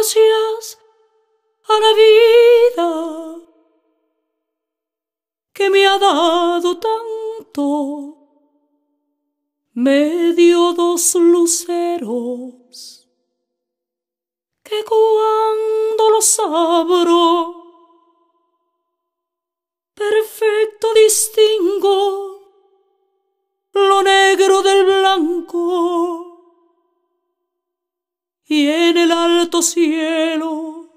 Gracias a la vida que me ha dado tanto. Me dio dos luceros que cuando los abro perfecto distingo lo negro del blanco cielo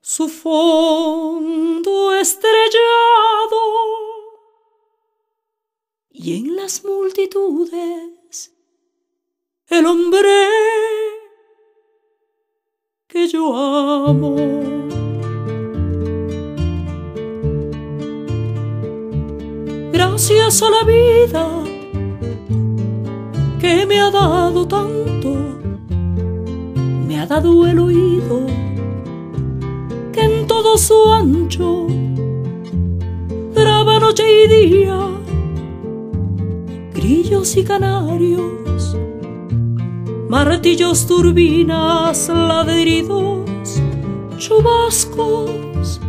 su fondo estrellado y en las multitudes el hombre que yo amo. Gracias a la vida que me ha dado tanto ha dado el oído que en todo su ancho graba noche y día grillos y canarios, martillos, turbinas, ladridos, chubascos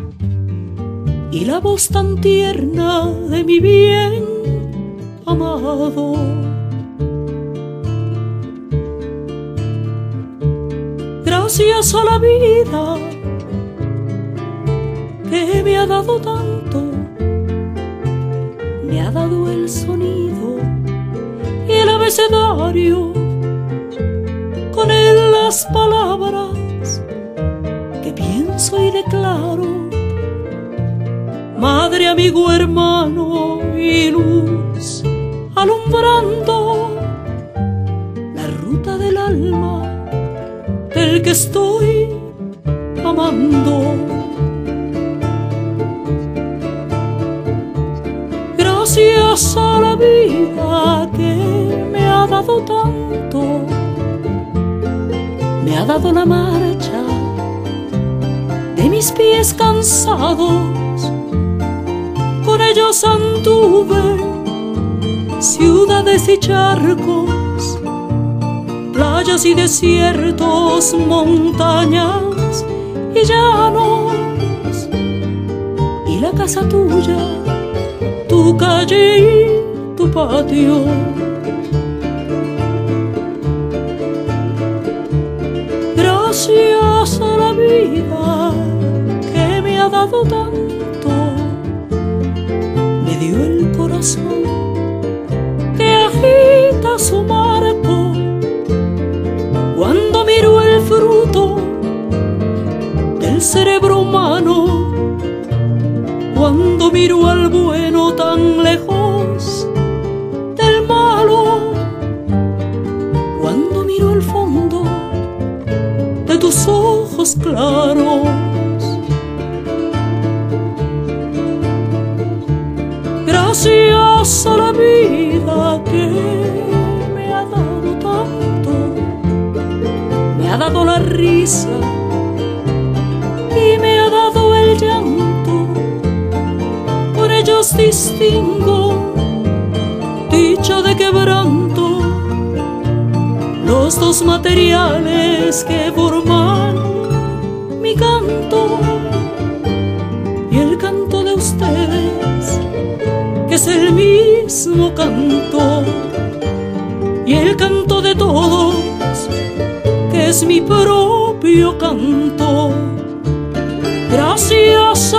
y la voz tan tierna de mi bien amado. Gracias a la vida que me ha dado tanto, me ha dado el sonido y el abecedario, con él las palabras que pienso y declaro, madre, amigo, hermano y luz, estoy amando. Gracias a la vida que me ha dado tanto, me ha dado la marcha de mis pies cansados, con ellos anduve ciudades y charcos y desiertos, montañas y llanos. Y la casa tuya, tu calle y tu patio. Gracias a la vida que me ha dado tanto, me dio el corazón miro al bueno tan lejos del malo, cuando miro el fondo de tus ojos claros. Gracias a la vida que me ha dado la risa distingo dicha de quebranto, los dos materiales que forman mi canto y el canto de ustedes, que es el mismo canto y el canto de todos es mi propio canto. Gracias